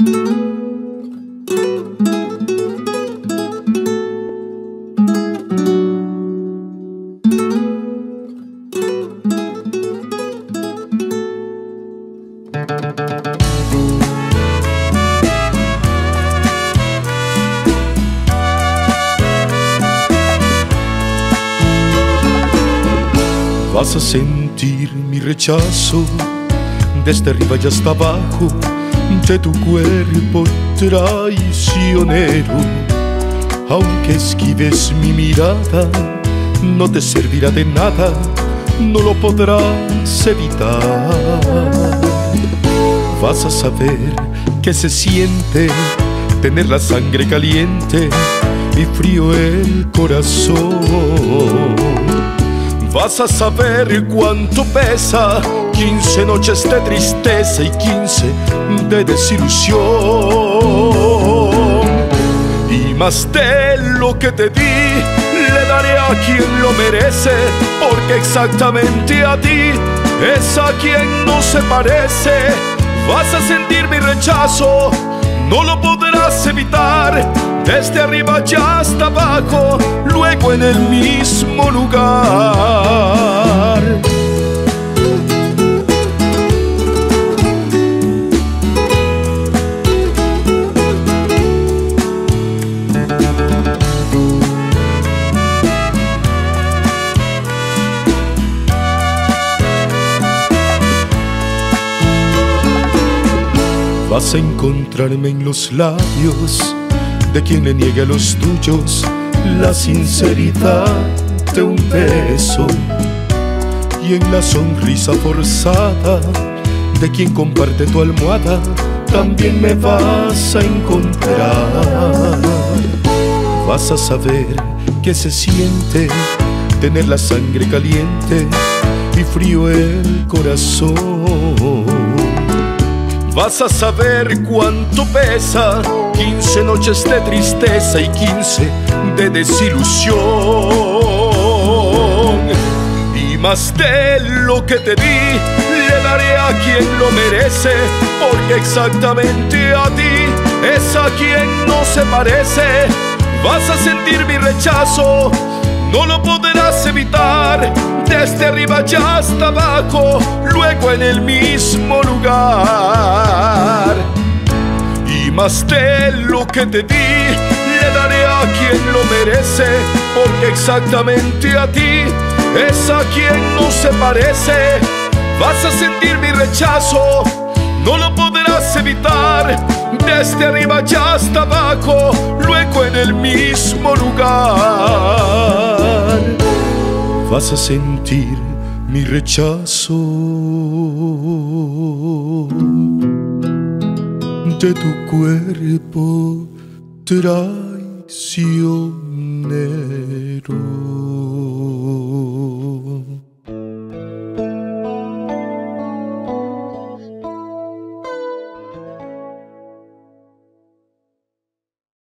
Vas a sentir mi rechazo desde arriba y hasta abajo de tu cuerpo traicionero. Aunque esquives mi mirada, no te servirá de nada, no lo podrás evitar. Vas a saber que se siente tener la sangre caliente y frío el corazón Vas a saber cuánto pesa 15 noches de tristeza y 15 de desilusión. Y más de lo que te di, le daré a quien lo merece, porque exactamente a ti es a quien no se parece. Vas a sentir mi rechazo, no lo podrás evitar desde arriba ya hasta abajo, luego en el mismo lugar. Vas a encontrarme en los labios de quien le niegue a los tuyos la sinceridad un beso y en la sonrisa forzada de quien comparte tu almohada también me vas a encontrar. Vas a saber que se siente tener la sangre caliente y frío el corazón. Vas a saber cuánto pesa 15 noches de tristeza y 15 de desilusión. Y más de lo que te di, le daré a quien lo merece, porque exactamente a ti es a quien no se parece. Vas a sentir mi rechazo, no lo podrás evitar. Desde arriba ya hasta abajo, luego en el mismo lugar más de lo que te di, le daré a quien lo merece, porque exactamente a ti es a quien no se parece. Vas a sentir mi rechazo, no lo podrás evitar, desde arriba ya hasta abajo, luego en el mismo lugar. Vas a sentir mi rechazo de tu cuerpo traicionero.